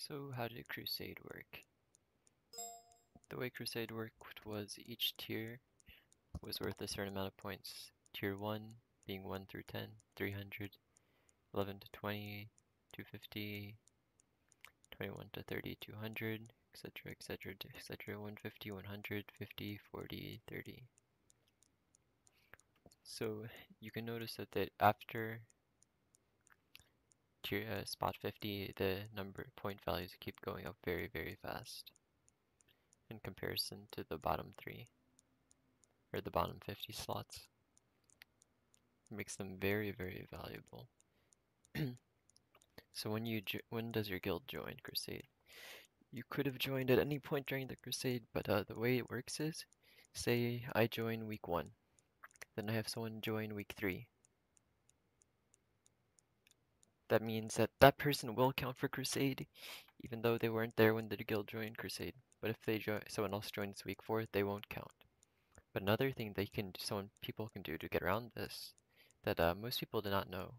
So how did Crusade work? The way Crusade worked was each tier was worth a certain amount of points. Tier 1 being 1 through 10, 300, 11 to 20, 250, 21 to 30, 200, etc, etc, etc, 150, 100, 50, 40, 30. So you can notice that, that after uh, spot 50, the number point values keep going up very, very fast in comparison to the bottom three or the bottom 50 slots. It makes them very, very valuable. so when you when does your guild join Crusade? You could have joined at any point during the Crusade, but uh, the way it works is, say I join week one, then I have someone join week three. That means that that person will count for Crusade, even though they weren't there when the guild joined Crusade. But if they join, someone else joins week four, they won't count. But another thing they can, someone people can do to get around this, that uh, most people did not know,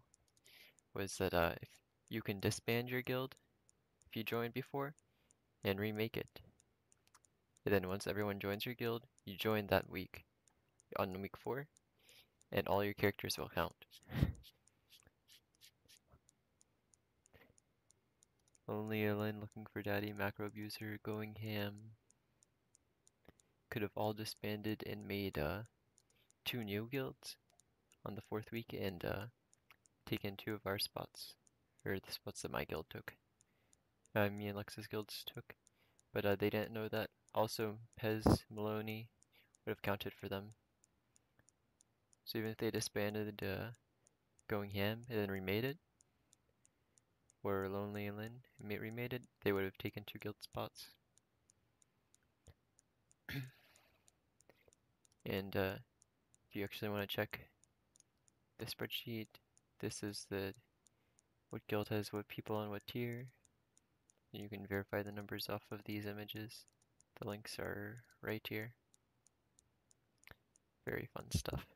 was that uh, if you can disband your guild if you joined before, and remake it. And then once everyone joins your guild, you join that week on week four, and all your characters will count. Only Ellen looking for daddy, macro abuser, going ham. Could have all disbanded and made uh, two new guilds on the fourth week and uh, taken two of our spots, or the spots that my guild took. Uh, me and Lex's guilds took, but uh, they didn't know that. Also, Pez, Maloney would have counted for them. So even if they disbanded uh, Going Ham and then remade it, or Lonely and remade it, they would have taken two guild spots. and uh, if you actually want to check the spreadsheet, this is the what guild has what people on what tier. You can verify the numbers off of these images. The links are right here. Very fun stuff.